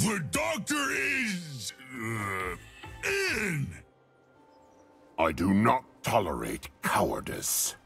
The doctor is... Uh, in! I do not tolerate cowardice.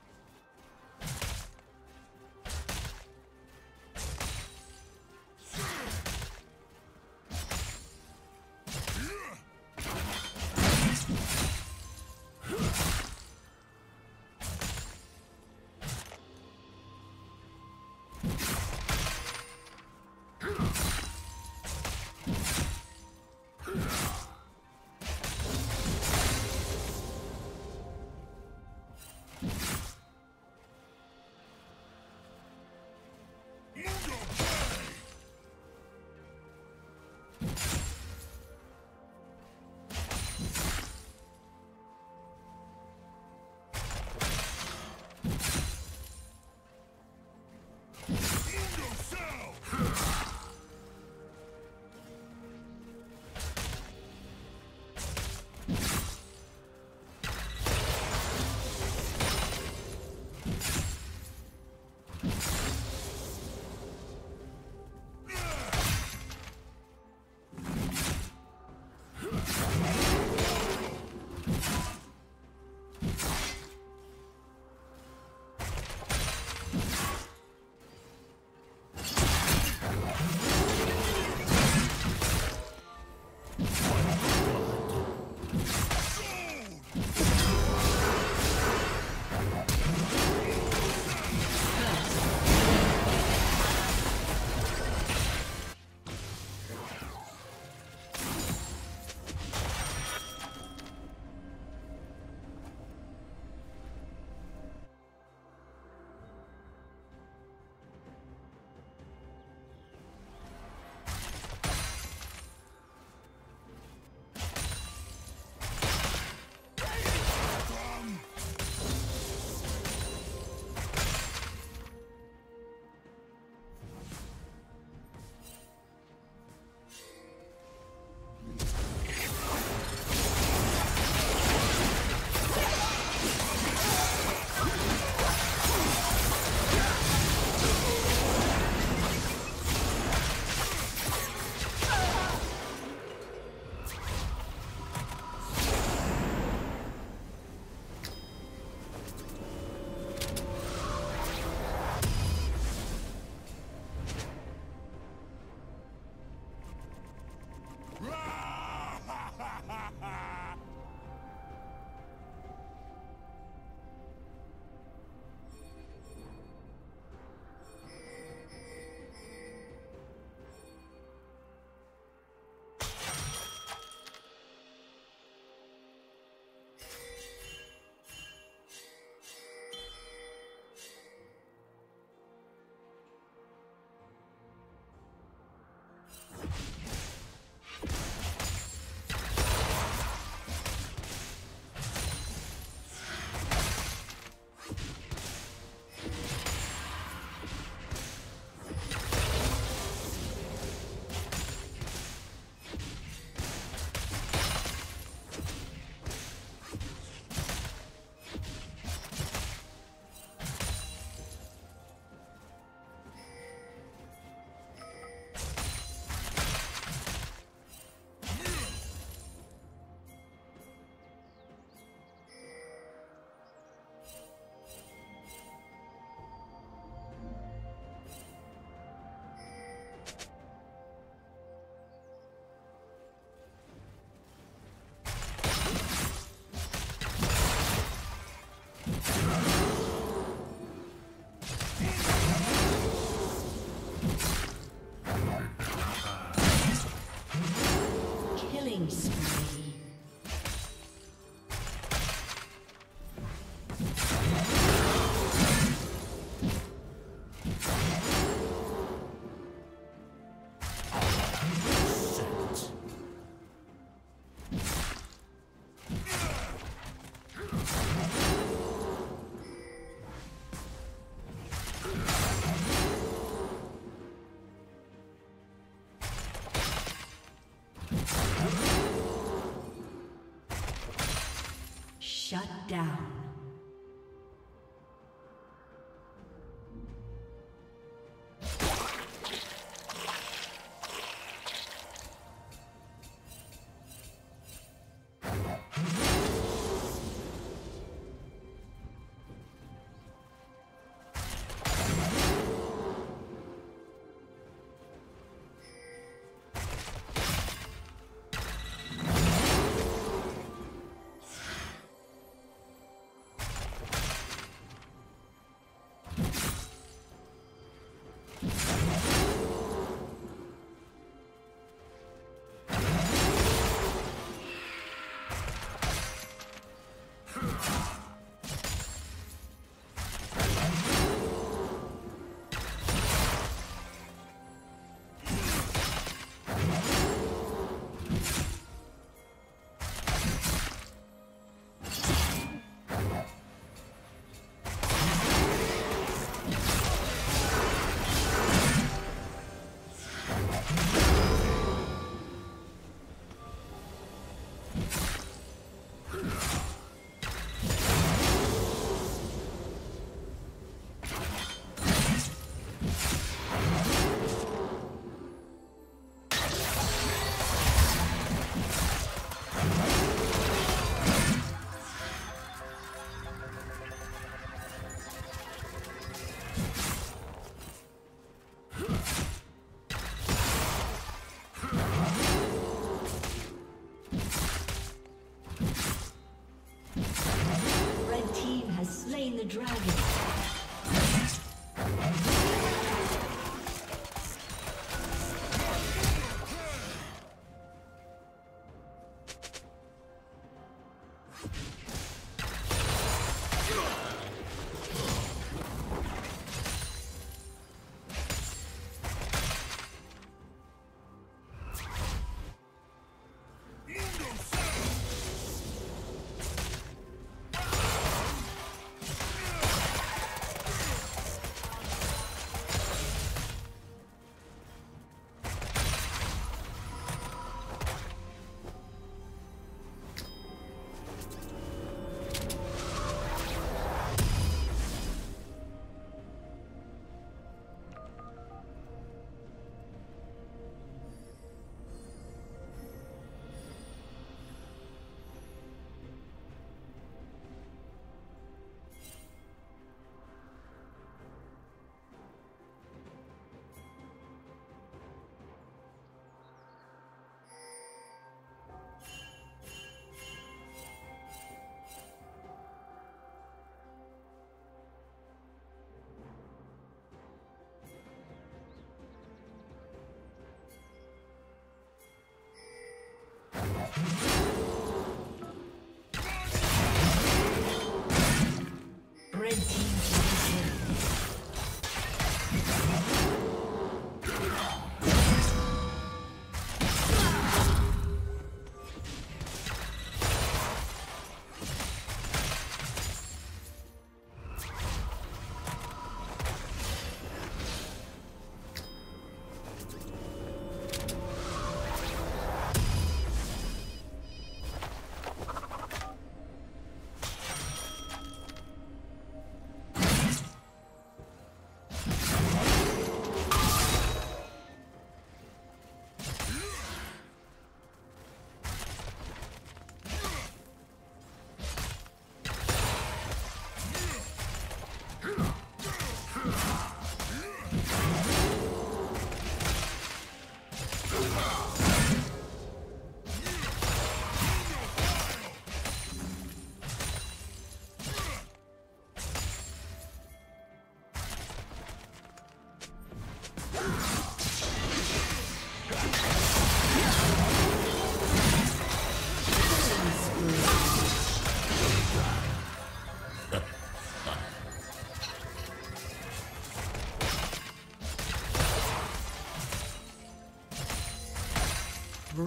Down.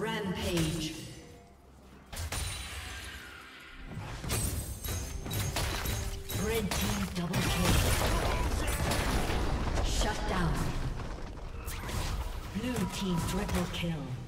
Rampage. Red team double kill. Shut down. Blue team triple kill.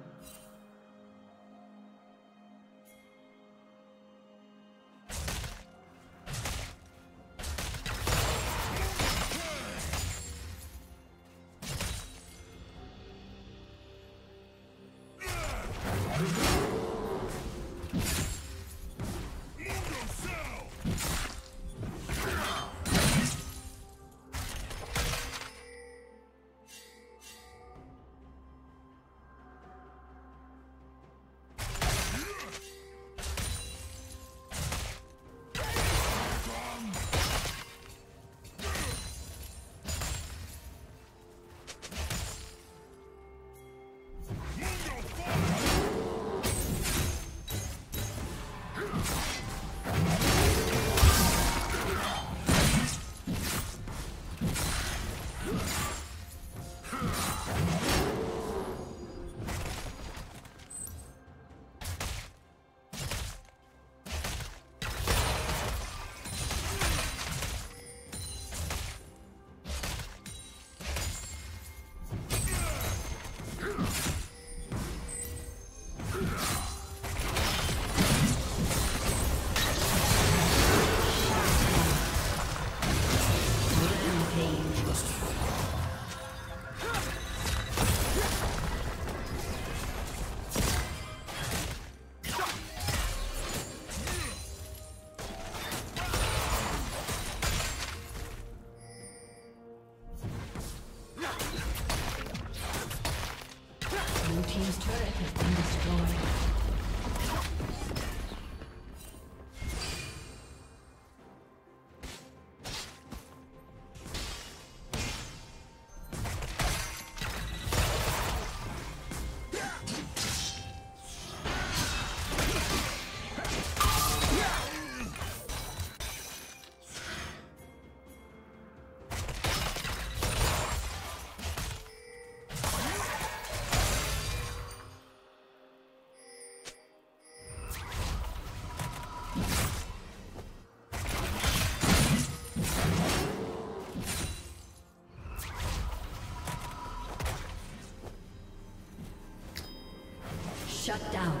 Shut down.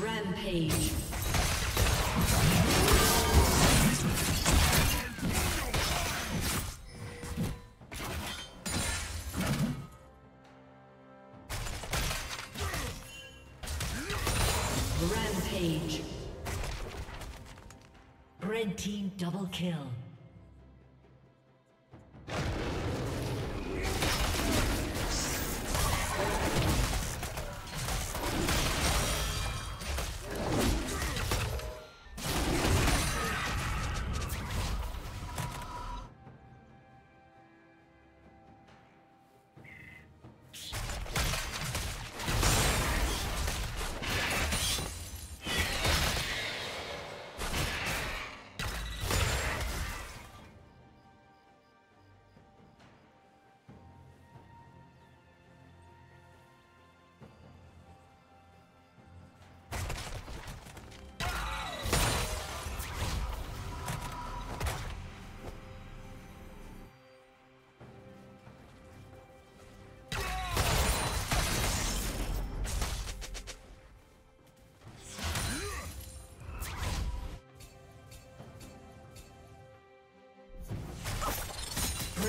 Rampage.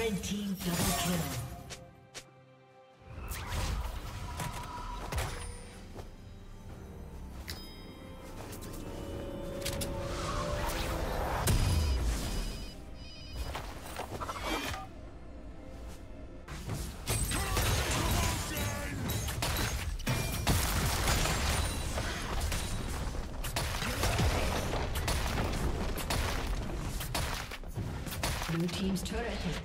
Red team double kill. Blue Team's turret has